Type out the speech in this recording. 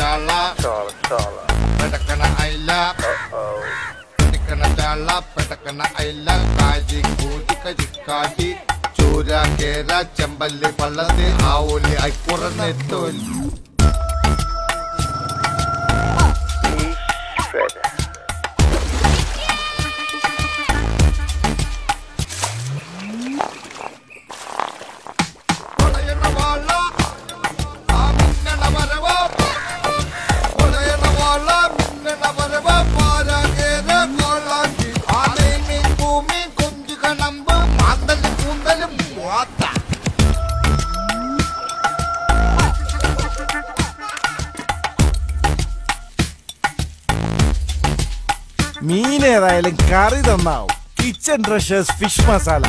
dalap Salah, salah Petak kena ailap Uh-oh. Petak kena dalap, petak kena ailap Kaji kudi kaji kaji. Chura kera, chambali palade Auli ay kuranetol മീൻ ഏതായാലും കറി തന്നാവും കിച്ചൺ ഡ്രഷേഴ്സ് fish masala